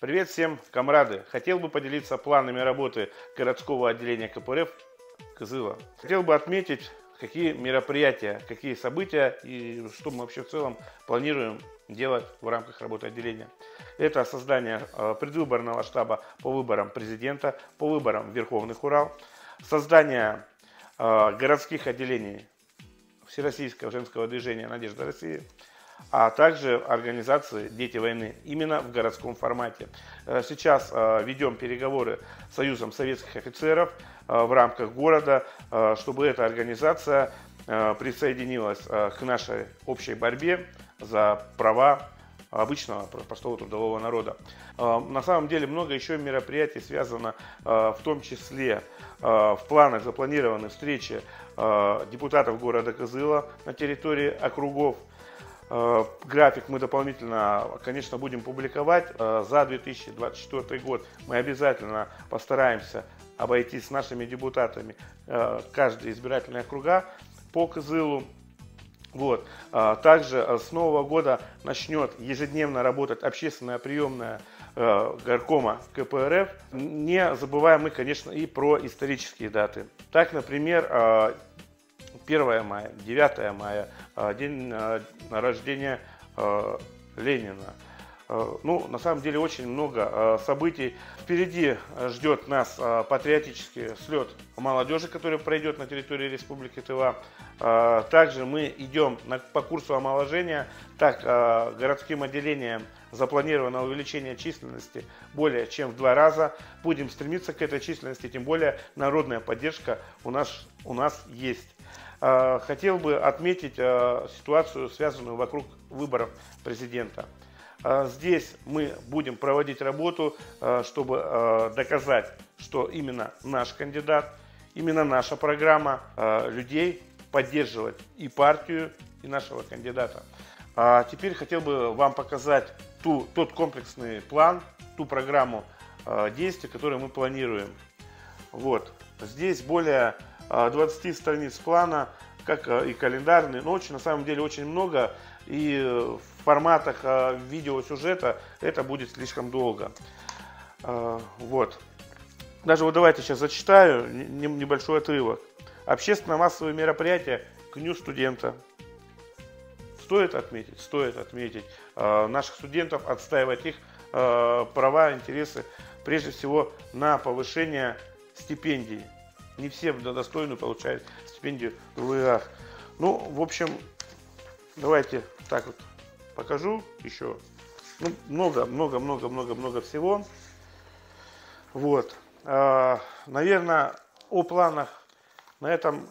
Привет всем, комрады! Хотел бы поделиться планами работы городского отделения КПРФ Кызыла. Хотел бы отметить, какие мероприятия, какие события и что мы вообще в целом планируем делать в рамках работы отделения. Это создание э, предвыборного штаба по выборам президента, по выборам Верховных Урал, создание э, городских отделений Всероссийского женского движения «Надежда России», а также организации «Дети войны» именно в городском формате. Э, сейчас э, ведем переговоры с Союзом советских офицеров э, в рамках города, чтобы эта организация присоединилась к нашей общей борьбе за права обычного простого трудового народа. На самом деле много еще мероприятий связано в том числе в планах запланированы встречи депутатов города Кызыла на территории округов, график мы дополнительно, конечно, будем публиковать. Э, за 2024 год мы обязательно постараемся обойти с нашими депутатами э, каждый избирательный округа по Кызылу. Вот. Также с нового года начнет ежедневно работать общественная приемная горкома КПРФ. Не забываем мы, конечно, и про исторические даты. Так, например, 1 мая, 9 мая, а, день а, рождения а, Ленина. Ну, на самом деле, очень много событий. Впереди ждет нас патриотический слет молодежи, который пройдет на территории Республики Тыва. Также мы идем по курсу омоложения. Так, городским отделением запланировано увеличение численности более чем в два раза. Будем стремиться к этой численности, тем более народная поддержка у нас, у нас есть. А, хотел бы отметить а, ситуацию, связанную вокруг выборов президента. А, здесь мы будем проводить работу, чтобы доказать, что именно наш кандидат, именно наша программа людей поддерживать и партию, и нашего кандидата. А теперь хотел бы вам показать ту, тот комплексный план, ту программу действий, которую мы планируем. Вот. Здесь более 20 а, страниц плана, как а, и календарный, но очень, на самом деле очень много, и в форматах а, видеосюжета это будет слишком долго. Вот. Даже вот давайте сейчас зачитаю небольшой отрывок. Общественно-массовые мероприятия к Дню студента. Стоит отметить, стоит отметить наших студентов, отстаивать их права, интересы, прежде всего на повышение стипендий не все достойны получают стипендию в ВИАХ. Ну, в общем, давайте так вот покажу еще. Ну, много, много, много, много, много всего. Вот. А, наверное, о планах на этом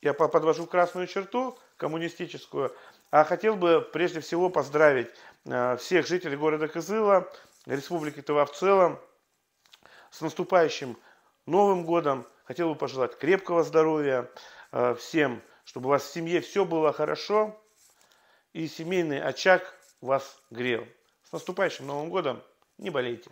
я подвожу красную черту коммунистическую. А хотел бы прежде всего поздравить а, всех жителей города Кызыла, Республики Тыва в целом, с наступающим Новым годом, Хотел бы пожелать крепкого здоровья э, всем, чтобы у вас в семье все было хорошо и семейный очаг вас грел. С наступающим Новым годом! Не болейте!